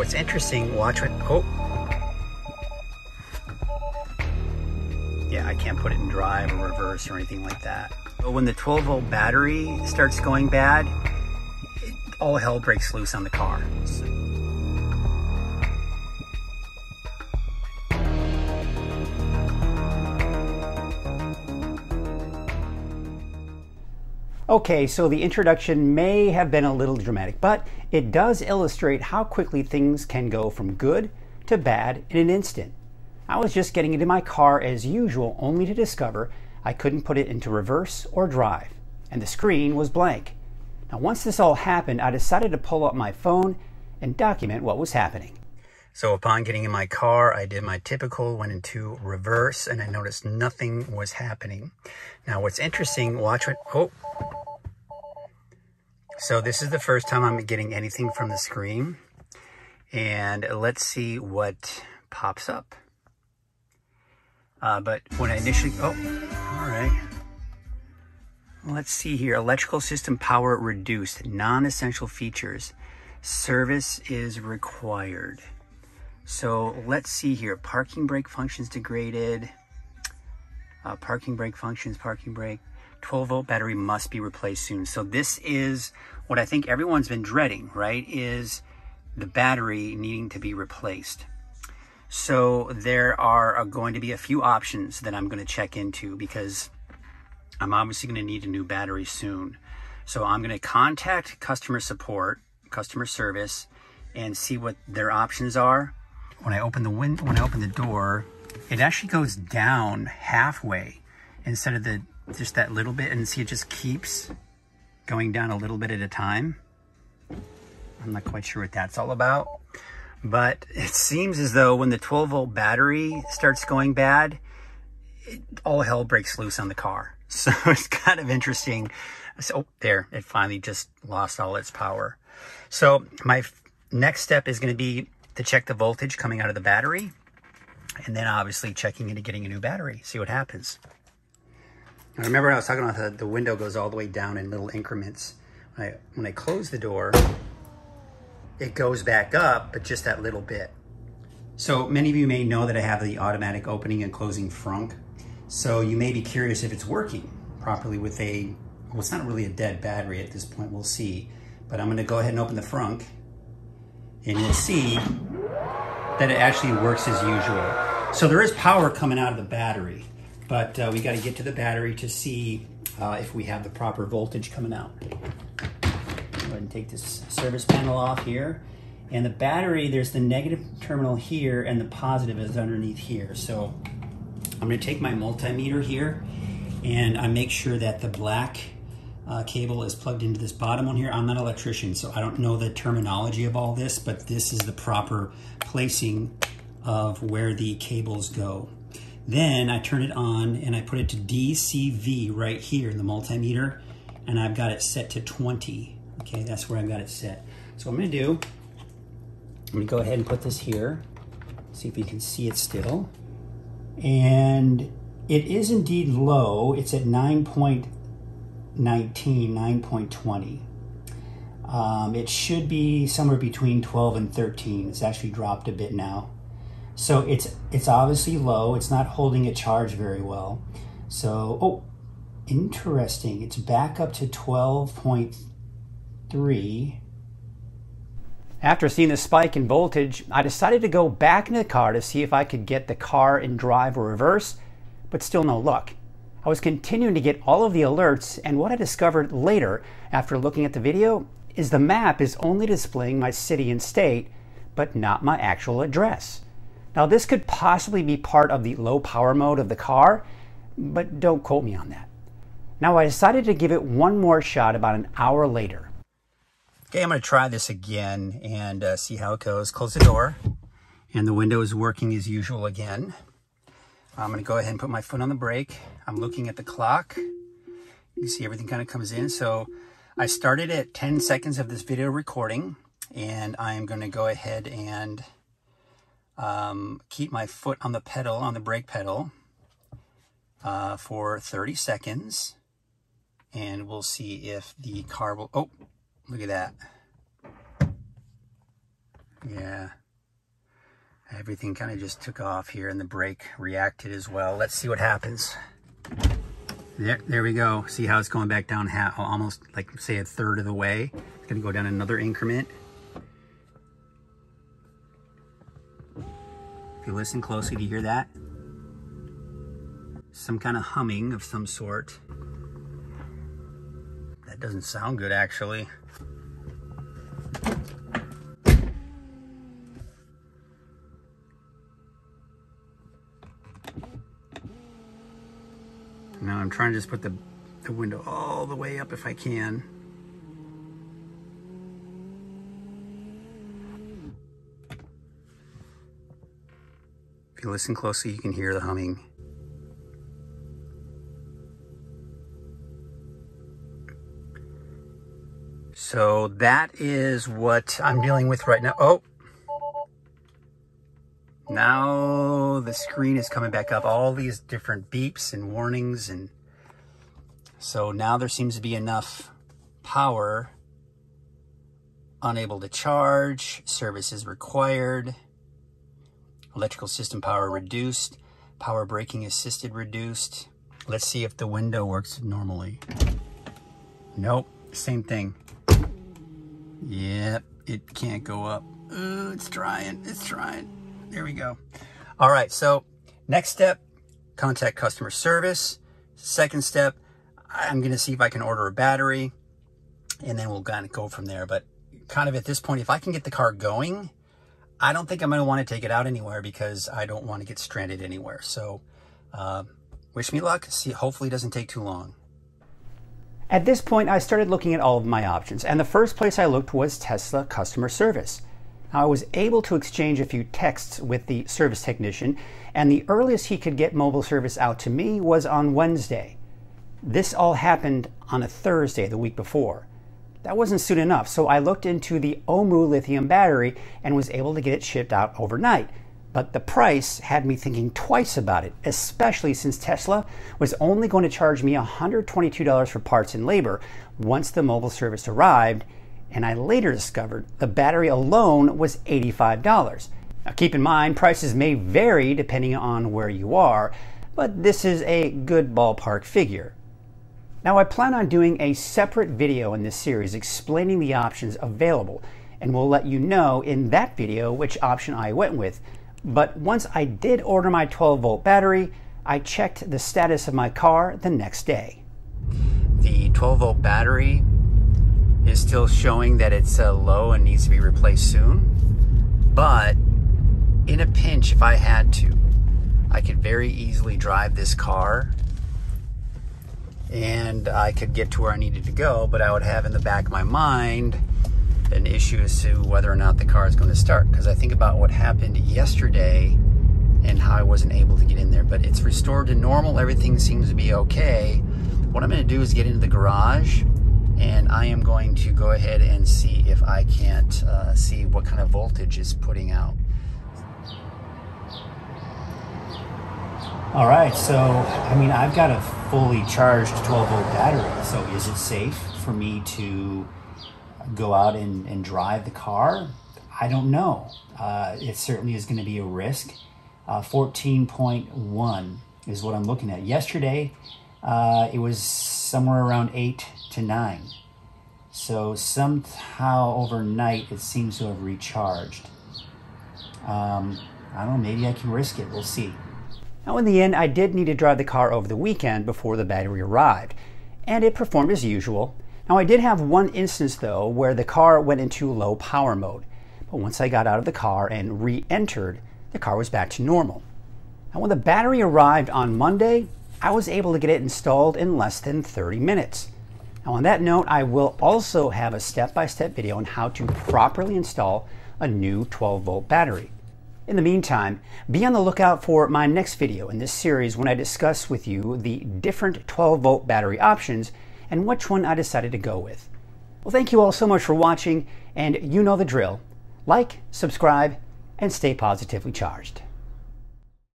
what's interesting, watch what, oh. Yeah, I can't put it in drive or reverse or anything like that. But when the 12 volt battery starts going bad, it, all hell breaks loose on the car. So, Okay, so the introduction may have been a little dramatic, but it does illustrate how quickly things can go from good to bad in an instant. I was just getting into my car as usual, only to discover I couldn't put it into reverse or drive, and the screen was blank. Now, once this all happened, I decided to pull up my phone and document what was happening. So upon getting in my car, I did my typical, went into reverse, and I noticed nothing was happening. Now, what's interesting, watch what, oh, so this is the first time I'm getting anything from the screen. And let's see what pops up. Uh, but when I initially, oh, all right. Let's see here. Electrical system power reduced. Non-essential features. Service is required. So let's see here. Parking brake functions degraded. Uh, parking brake functions, parking brake. 12 volt battery must be replaced soon. So this is what I think everyone's been dreading, right? Is the battery needing to be replaced. So there are going to be a few options that I'm going to check into because I'm obviously going to need a new battery soon. So I'm going to contact customer support, customer service, and see what their options are. When I open the window, when I open the door, it actually goes down halfway instead of the just that little bit and see it just keeps going down a little bit at a time. I'm not quite sure what that's all about. But it seems as though when the 12 volt battery starts going bad, it, all hell breaks loose on the car. So it's kind of interesting. So oh, there, it finally just lost all its power. So my next step is going to be to check the voltage coming out of the battery. And then obviously checking into getting a new battery, see what happens. I remember I was talking about the, the window goes all the way down in little increments. When I, when I close the door, it goes back up, but just that little bit. So many of you may know that I have the automatic opening and closing frunk. So you may be curious if it's working properly with a, well, it's not really a dead battery at this point, we'll see. But I'm gonna go ahead and open the frunk and you'll see that it actually works as usual. So there is power coming out of the battery but uh, we got to get to the battery to see uh, if we have the proper voltage coming out. Go ahead and take this service panel off here. And the battery, there's the negative terminal here and the positive is underneath here. So I'm gonna take my multimeter here and I make sure that the black uh, cable is plugged into this bottom one here. I'm not an electrician, so I don't know the terminology of all this, but this is the proper placing of where the cables go. Then I turn it on and I put it to DCV right here in the multimeter and I've got it set to 20. Okay, that's where I've got it set. So I'm gonna do, I'm gonna go ahead and put this here, see if you can see it still. And it is indeed low, it's at 9.19, 9.20. Um, it should be somewhere between 12 and 13. It's actually dropped a bit now. So it's it's obviously low. It's not holding a charge very well. So, oh, interesting. It's back up to 12.3. After seeing the spike in voltage, I decided to go back in the car to see if I could get the car in drive or reverse, but still no luck. I was continuing to get all of the alerts, and what I discovered later after looking at the video is the map is only displaying my city and state, but not my actual address. Now this could possibly be part of the low power mode of the car, but don't quote me on that. Now I decided to give it one more shot about an hour later. Okay, I'm gonna try this again and uh, see how it goes. Close the door and the window is working as usual again. I'm gonna go ahead and put my foot on the brake. I'm looking at the clock. You see everything kind of comes in. So I started at 10 seconds of this video recording and I am gonna go ahead and um, keep my foot on the pedal, on the brake pedal, uh, for 30 seconds. And we'll see if the car will, oh, look at that. Yeah. Everything kind of just took off here and the brake reacted as well. Let's see what happens. There, there we go. See how it's going back down half, almost like say a third of the way. It's gonna go down another increment. You listen closely, do you hear that? Some kind of humming of some sort. That doesn't sound good actually. Now I'm trying to just put the, the window all the way up if I can. Listen closely, you can hear the humming. So that is what I'm dealing with right now. Oh, now the screen is coming back up. All these different beeps and warnings. And so now there seems to be enough power. Unable to charge. Service is required. Electrical system power reduced. Power braking assisted reduced. Let's see if the window works normally. Nope, same thing. Yep, it can't go up. Uh, it's trying, it's trying. There we go. All right, so next step, contact customer service. Second step, I'm gonna see if I can order a battery and then we'll kind of go from there. But kind of at this point, if I can get the car going, I don't think I'm gonna wanna take it out anywhere because I don't wanna get stranded anywhere. So uh, wish me luck. See, hopefully it doesn't take too long. At this point, I started looking at all of my options, and the first place I looked was Tesla customer service. I was able to exchange a few texts with the service technician, and the earliest he could get mobile service out to me was on Wednesday. This all happened on a Thursday the week before. That wasn't soon enough, so I looked into the Ohmmu lithium battery and was able to get it shipped out overnight. But the price had me thinking twice about it, especially since Tesla was only going to charge me $122 for parts and labor once the mobile service arrived and I later discovered the battery alone was $85. Now keep in mind, prices may vary depending on where you are, but this is a good ballpark figure. Now I plan on doing a separate video in this series explaining the options available, and we'll let you know in that video which option I went with. But once I did order my 12 volt battery, I checked the status of my car the next day. The 12 volt battery is still showing that it's uh, low and needs to be replaced soon. But in a pinch, if I had to, I could very easily drive this car and I could get to where I needed to go, but I would have in the back of my mind an issue as to whether or not the car is going to start. Because I think about what happened yesterday and how I wasn't able to get in there. But it's restored to normal, everything seems to be okay. What I'm going to do is get into the garage and I am going to go ahead and see if I can't uh, see what kind of voltage is putting out. All right, so I mean, I've got a fully charged 12 volt battery. So is it safe for me to go out and, and drive the car? I don't know. Uh, it certainly is going to be a risk. Uh, 14.1 is what I'm looking at. Yesterday, uh, it was somewhere around 8 to 9. So somehow overnight it seems to have recharged. Um, I don't know, maybe I can risk it. We'll see. Now, in the end, I did need to drive the car over the weekend before the battery arrived, and it performed as usual. Now, I did have one instance though where the car went into low power mode, but once I got out of the car and re entered, the car was back to normal. Now, when the battery arrived on Monday, I was able to get it installed in less than 30 minutes. Now on that note, I will also have a step-by-step video on how to properly install a new 12 volt battery. In the meantime, be on the lookout for my next video in this series when I discuss with you the different 12 volt battery options and which one I decided to go with. Well, thank you all so much for watching, and you know the drill. Like, subscribe, and stay positively charged.